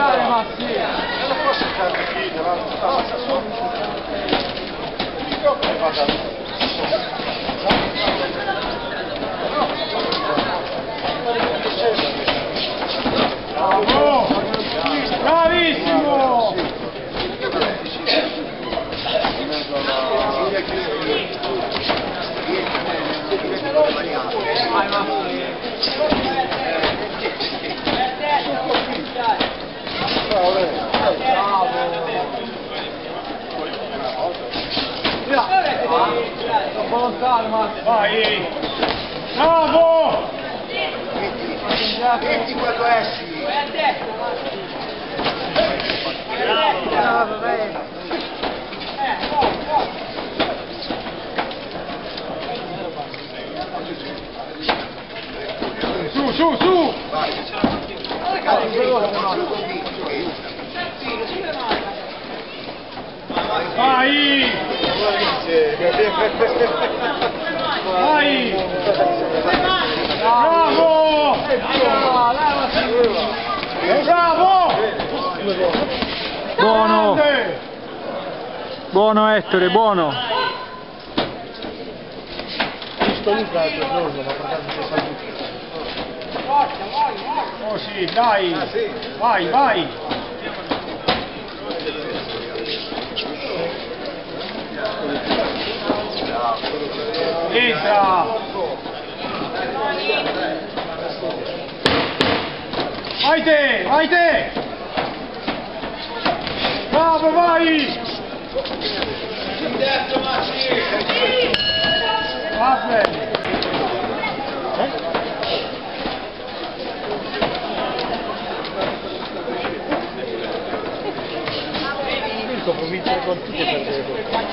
andare Massi! E eh, non posso stare qui davanti, passa solo un Mi preoccupa da... Vai! Bravo! Metti quando esci. Vai. Su, su, su! Vai! Vai! Bravo! Bravo! Buono! Buono Ettore, buono! Visto Luca l'altro giorno, ma parlando Oh sì, dai! Vai, vai! Entra! Vai te, vai te! Bravo, vai! Va bene! Mirko può vincere con tutte le partite.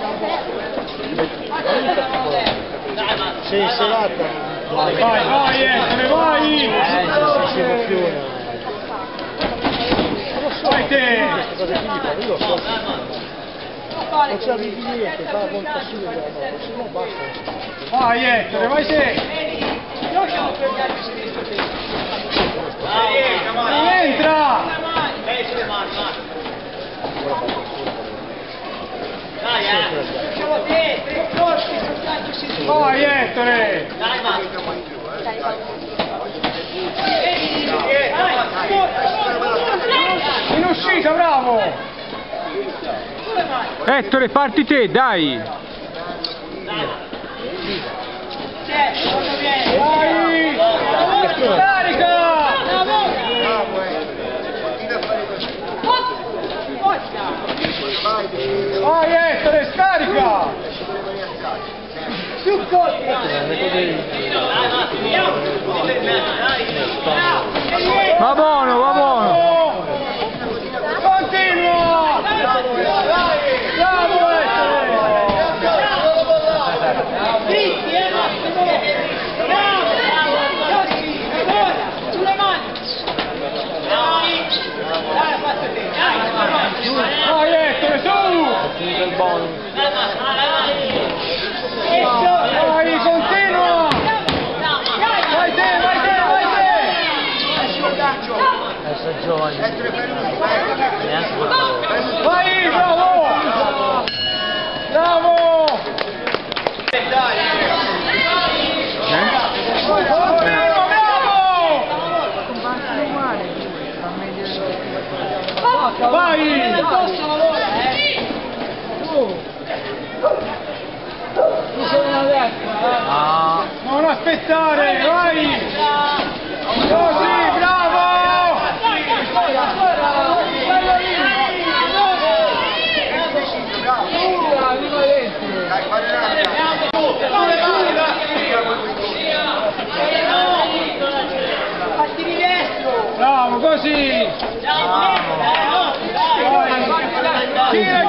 Sei in serata. Vai, vai, Ettore, vai! Eh, si emoziona. Vai te! Io lo so. Non ci arrivi niente, fa la volta su e no, se no basta. Vai Ettore, vai te! Entra! Vai Ettore! In uscita, bravo! Ettore, parti te, dai! Vai! Carica! Vai Ettore, scarica! Va buono, va buono! Continua! Bravo Vai Ettore, su! Il bonus. Vai, continua! Vai te, vai te, vai te! Adesso giovani. Essere per lui, vai. Neanche quello. Vai, bravo! Bravo! Continua, bravo! Vai! Ah, Non aspettare, vai! Così, bravo! Bravo, così! Vai! Cheers!